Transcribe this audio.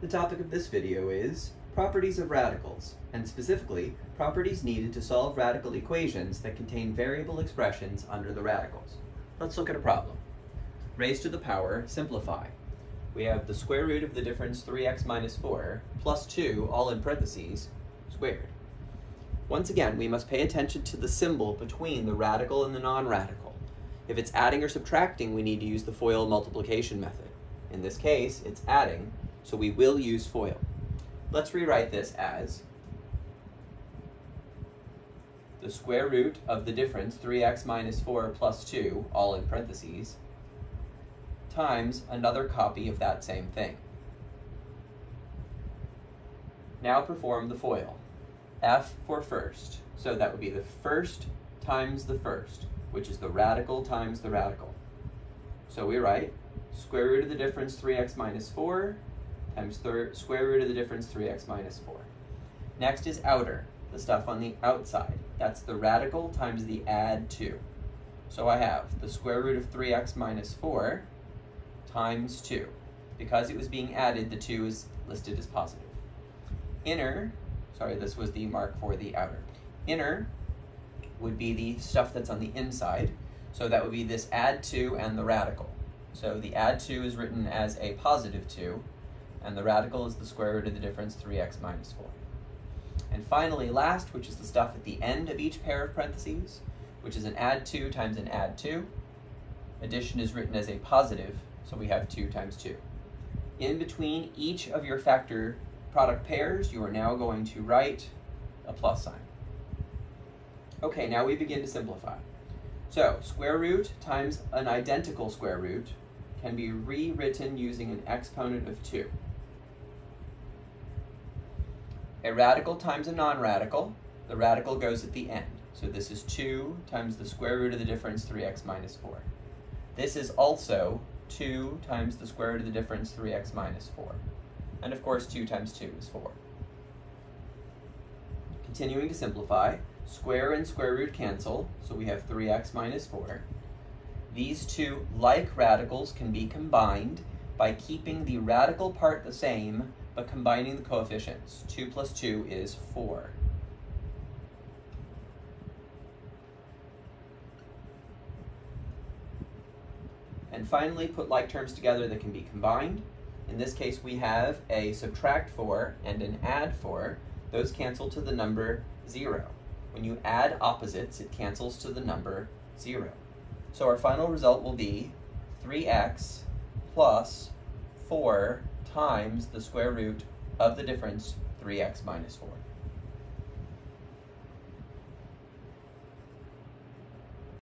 The topic of this video is properties of radicals, and specifically, properties needed to solve radical equations that contain variable expressions under the radicals. Let's look at a problem. Raised to the power, simplify. We have the square root of the difference 3x minus 4 plus 2, all in parentheses, squared. Once again, we must pay attention to the symbol between the radical and the non-radical. If it's adding or subtracting, we need to use the FOIL multiplication method. In this case, it's adding, so we will use FOIL. Let's rewrite this as the square root of the difference, 3x minus 4 plus 2, all in parentheses, times another copy of that same thing. Now perform the FOIL. F for first, so that would be the first times the first, which is the radical times the radical. So we write square root of the difference 3x minus 4 times square root of the difference 3x minus 4. Next is outer, the stuff on the outside. That's the radical times the add 2. So I have the square root of 3x minus 4 times 2. Because it was being added, the 2 is listed as positive. Inner, sorry, this was the mark for the outer. Inner would be the stuff that's on the inside. So that would be this add 2 and the radical. So the add 2 is written as a positive 2, and the radical is the square root of the difference, 3x minus 4. And finally, last, which is the stuff at the end of each pair of parentheses, which is an add 2 times an add 2. Addition is written as a positive, so we have 2 times 2. In between each of your factor product pairs, you are now going to write a plus sign. Okay, now we begin to simplify. So, square root times an identical square root can be rewritten using an exponent of 2. A radical times a non-radical, the radical goes at the end. So this is 2 times the square root of the difference, 3x minus 4. This is also 2 times the square root of the difference, 3x minus 4. And of course, 2 times 2 is 4. Continuing to simplify, square and square root cancel, so we have 3x minus 4. These two like radicals can be combined by keeping the radical part the same, but combining the coefficients. 2 plus 2 is 4. And finally, put like terms together that can be combined. In this case, we have a subtract 4 and an add 4. Those cancel to the number 0. When you add opposites, it cancels to the number 0. So our final result will be 3x plus 4 times the square root of the difference, 3x minus 4.